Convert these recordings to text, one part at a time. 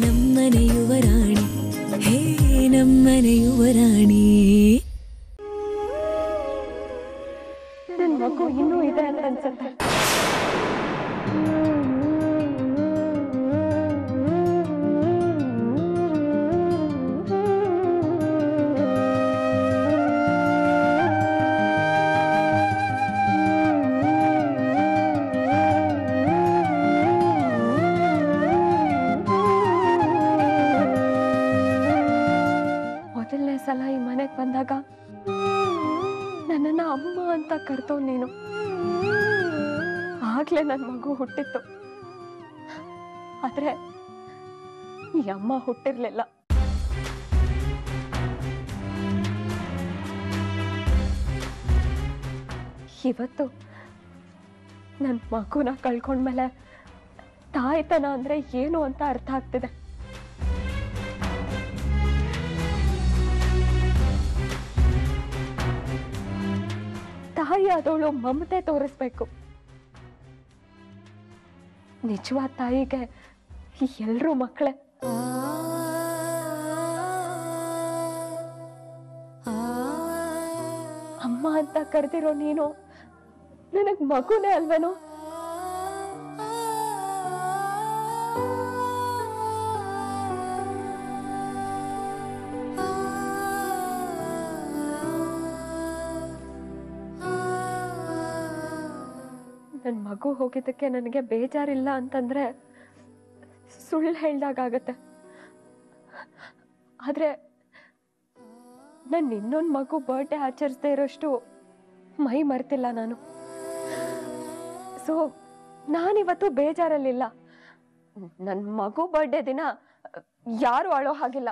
ನಮ್ಮನೆ ಹೇ ನಮ್ಮನೆ ಯುವರಾಣಿ ಮಗು ಇನ್ನೂ ಇದೆ ಅಂತ ಅನ್ಸುತ್ತೆ. ನನ್ನನ್ನ ಅಮ್ಮ ಅಂತ ಕರ್ತವ್ ನೀನು. ಆಗ್ಲೇ ನನ್ನ ಮಗು ಹುಟ್ಟಿತ್ತು. ಆದ್ರೆ ಈ ಅಮ್ಮ ಹುಟ್ಟಿರ್ಲಿಲ್ಲ. ಇವತ್ತು ನನ್ನ ಮಗುನ ಕಳ್ಕೊಂಡ್ಮೇಲೆ ತಾಯ್ತನ ಅಂದ್ರೆ ಏನು ಅಂತ ಅರ್ಥ ಆಗ್ತಿದೆ. ತಾಯಿ ಆದವಳು ಮಮತೆ ತೋರಿಸ್ಬೇಕು. ನಿಜವಾದ ತಾಯಿಗೆ ಎಲ್ರೂ ಮಕ್ಕಳೇ? ಅಮ್ಮ ಅಂತ ಕರೆದಿರೋ ನೀನು, ನನಗ್ ಮಗುನೇ ಅಲ್ವೇನೋ? ನನ್ನ ಮಗು ಹೋಗಿದ್ದಕ್ಕೆ ನನಗೆ ಬೇಜಾರಿಲ್ಲ ಅಂತಂದ್ರೆ ಸುಳ್ಳು ಹೇಳ್ದಾಗತ್ತೆ ಆದ್ರೆ ನನ್ನ ಇನ್ನೊಂದು ಮಗು ಬರ್ಡೇ ಆಚರಿಸದೇ ಇರೋಷ್ಟು ಮೈ ಮರ್ತಿಲ್ಲ ನಾನು. ಸೊ ನಾನಿವತ್ತು ಬೇಜಾರಲ್ಲಿಲ್ಲ. ನನ್ನ ಮಗು ಬರ್ಡೇ ದಿನ ಯಾರು ಅಳೋ ಹಾಗಿಲ್ಲ.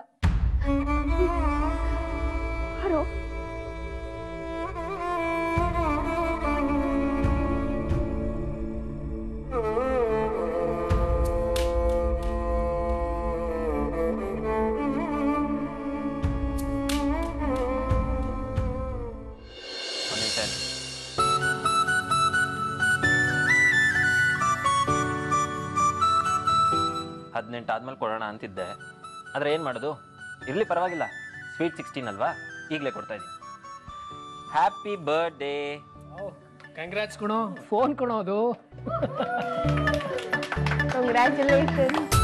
ಹದಿನೆಂಟು ಆದ್ಮೇಲೆ ಕೊಡೋಣ ಅಂತಿದ್ದೆ. ಆದರೆ ಏನು ಮಾಡೋದು? ಇರಲಿ ಪರವಾಗಿಲ್ಲ. ಸ್ವೀಟ್ ಸಿಕ್ಸ್ಟೀನ್ ಅಲ್ವಾ? ಈಗಲೇ ಕೊಡ್ತಾ ಇದ್ದೀನಿ ಹ್ಯಾಪಿ ಬರ್ಡೇ ಕಂಗ್ರಾಟ್ಸ್ ಕಣೋ. ಫೋನ್ ಕೊಡೋದು ಅದು. ಕಂಗ್ರ್ಯಾಚುಲೇಷನ್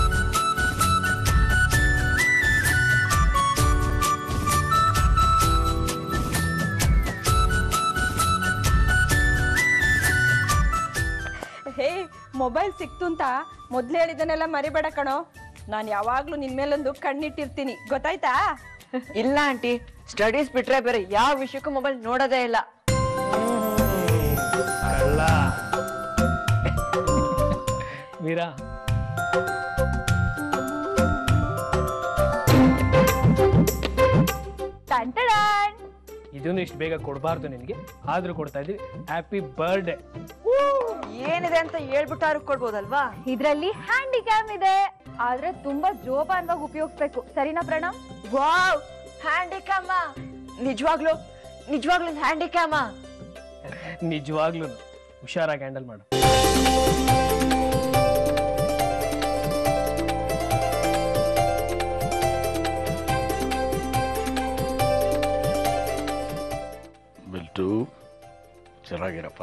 ಮೊಬೈಲ್ ಸಿಕ್ತು ಅಂತ ಮೊದ್ಲು ಹೇಳಿದನೆಲ್ಲ ಮರಿಬೇಡ ಕಣೋ. ನಾನು ಯಾವಾಗ್ಲೂ ನಿನ್ ಮೇಲೊಂದು ಕಣ್ಣಿಟ್ಟಿರ್ತೀನಿ. ಗೊತ್ತಾಯ್ತಾ? ಇಲ್ಲ ಆಂಟಿ ಸ್ಟಡೀಸ್ ಬಿಟ್ರೆ ಬೇರೆ ಯಾವ ವಿಷಯಕ್ಕೂ ಮೊಬೈಲ್ ನೋಡೋದೇ ಇಲ್ಲ. ಮೀರಾ. ವೀರಾ ಟಂಟಡಾನ್ ಇದನ್ನು ಇಷ್ಟು ಬೇಗ ಕೊಡಬಾರ್ದು ನಿನಗೆ. ಆದ್ರೂ ಕೊಡ್ತಾ ಇದೀವಿ ಹ್ಯಾಪಿ ಬರ್ಡೇ ಏನಿದೆ ಅಂತ ಹೇಳ್ಬಿಟ್ಟಾರು ಕೊಡ್ಬೋದಲ್ವಾ? ಇದ್ರಲ್ಲಿ ಹ್ಯಾಂಡಿಕ್ಯಾಮ್ ಇದೆ. ಆದ್ರೆ ತುಂಬಾ ಜೋಪಾನವಾಗಿ ಉಪಯೋಗಿಸ್ಬೇಕು. ಸರಿನಾ ಪ್ರಣಾಮ್ ವಾವ್! ಹ್ಯಾಂಡಿಕ್ಯಾಮ ನಿಜವಾಗ್ಲು? ನಿಜವಾಗ್ಲು ಹ್ಯಾಂಡಿಕ್ಯಾಮ ನಿಜವಾಗ್ಲೂ ಹುಷಾರಾಗಿ ಹ್ಯಾಂಡಲ್ ಮಾಡು. ಬಿಲ್ಟು ಚೆನ್ನಾಗಿರಪ್ಪ.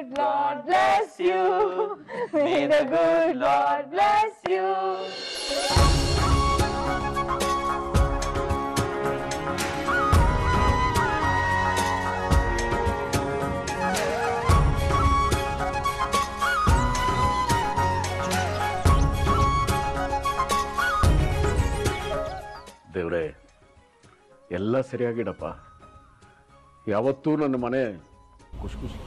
good Lord bless you. May the good Lord bless you. ದೇವ್ರೆ ಎಲ್ಲ ಸರಿಯಾಗಿಡಪ್ಪ ಯಾವತ್ತೂ ನನ್ನ ಮನೆ ಖುಷಿ ಖುಷಿ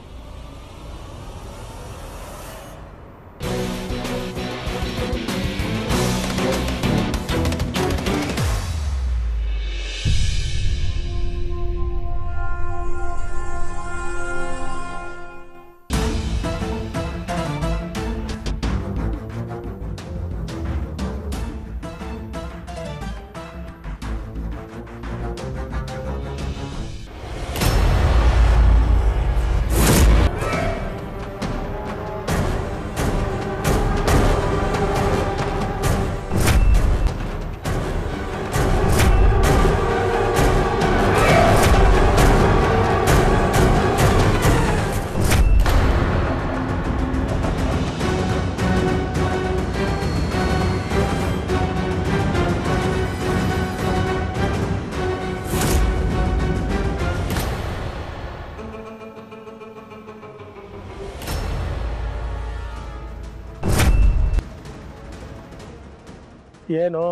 ಏನು?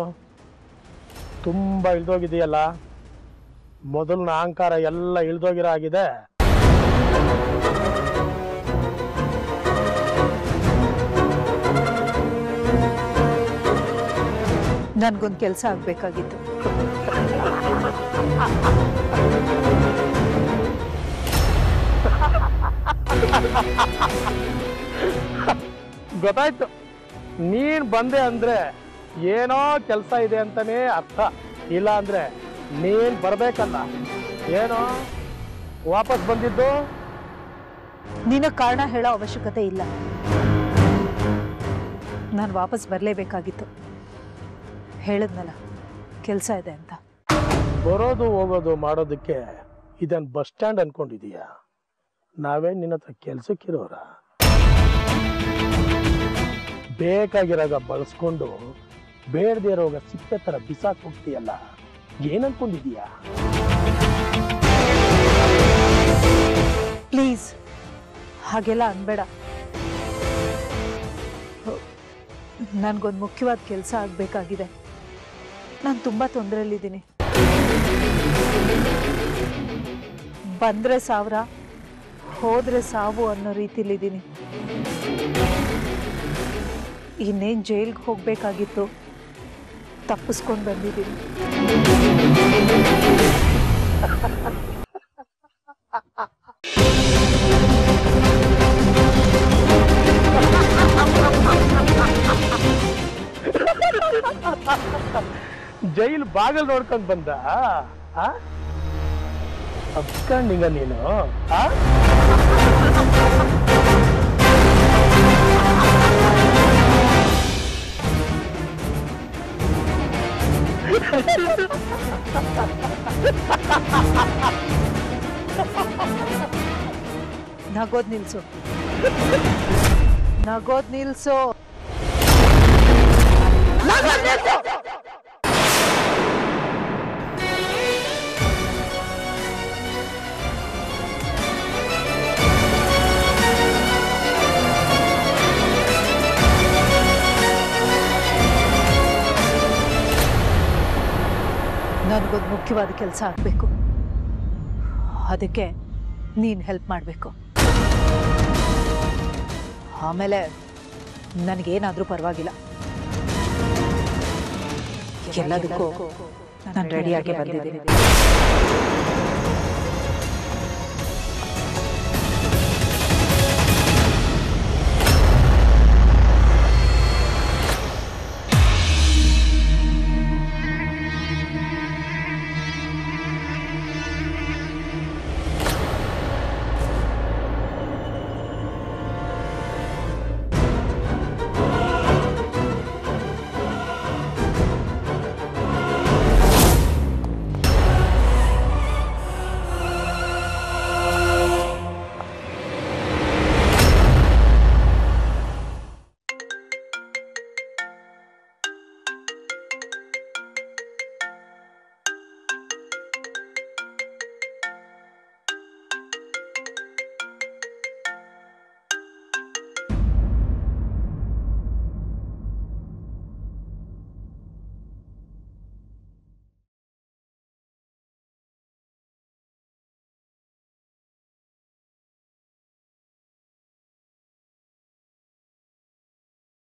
ತುಂಬ ಇಳ್ದೋಗಿದೆಯಲ್ಲ? ಮೊದಲಿನ ಅಹಂಕಾರ ಎಲ್ಲ ಇಳ್ದೋಗಿರೋ ಆಗಿದೆ ನನ್ಗೊಂದು ಕೆಲಸ ಆಗ್ಬೇಕಾಗಿತ್ತು. ಗೊತ್ತಾಯ್ತು. ನೀನ್ ಬಂದೆ ಅಂದ್ರೆ ಏನೋ ಕೆಲಸ ಇದೆ ಅಂತಾನೆ ಅರ್ಥ. ಇಲ್ಲ ಅಂದ್ರೆ ನೀನ್ ಬರ್ಬೇಕಲ್ಲ. ಏನೋ ವಾಪಸ್ ಬಂದಿದ್ದು? ನಿನ್ನ ಕಾರಣ ಹೇಳೋ ಅವಶ್ಯಕತೆ ಇಲ್ಲ. ನಾನು ವಾಪಸ್ ಬರಲೇಬೇಕಾಗಿತ್ತು. ಹೇಳಿದ್ನಲ್ಲ ಕೆಲಸ ಇದೆ ಅಂತ. ಬರೋದು ಹೋಗೋದು ಮಾಡೋದಕ್ಕೆ ಇದನ್ನು ಬಸ್ ಸ್ಟ್ಯಾಂಡ್ ಅನ್ಕೊಂಡಿದೀಯ. ನಾವೇ ನಿನ್ನ ಹತ್ರ ಕೆಲ್ಸಕ್ಕಿರೋರ. ಬೇಕಾಗಿರಾಗ ಬಳಸ್ಕೊಂಡು ಬೇಡದೇ ರೋಗ ಸಿಪ್ಪೆ ತರ ಬಿಸಾಕ್ ಹೋಗ್ತೀಯಲ್ಲ? ಏನನ್ಕೊಂಡಿದೀಯಾ ಪ್ಲೀಸ್, ಹಾಗೆಲ್ಲ ಅನ್ಬೇಡ. ನನಗೊಂದು ಮುಖ್ಯವಾದ ಕೆಲಸ ಆಗಬೇಕಾಗಿದೆ. ನಾನು ತುಂಬ ತೊಂದರೆಯಲ್ಲಿದ್ದೀನಿ. ಬಂದರೆ ಸಾವಿರ, ಹೋದರೆ ಸಾವು ಅನ್ನೋ ರೀತಿಲಿದ್ದೀನಿ. ಇನ್ನೇನು ಜೈಲ್ಗೆ ಹೋಗಬೇಕಾಗಿತ್ತು? ತಪ್ಪಿಸ್ಕೊಂಡು ಬಂದಿದ್ದೀನಿ ಜೈಲ್ ಬಾಗಲ್ ನೋಡ್ಕೊಂಡ್ ಬಂದ ಅಪ್ಕಂಡಿಂಗ ನೀನು ಆ? ನಗೋದ್ ನಿಲ್ಸು. ನಗೋದ್ ನಿಲ್ಸು. ನನಗೊಂದು ಮುಖ್ಯವಾದ ಕೆಲಸ ಆಗಬೇಕು. ಅದಕ್ಕೆ ನೀನು ಹೆಲ್ಪ್ ಮಾಡಬೇಕು. ಆಮೇಲೆ ನನಗೇನಾದರೂ ಪರವಾಗಿಲ್ಲ. ಎಲ್ಲದಕ್ಕೂ ನಾನು ರೆಡಿಯಾಗಿ ಬಂದಿದ್ದೀನಿ.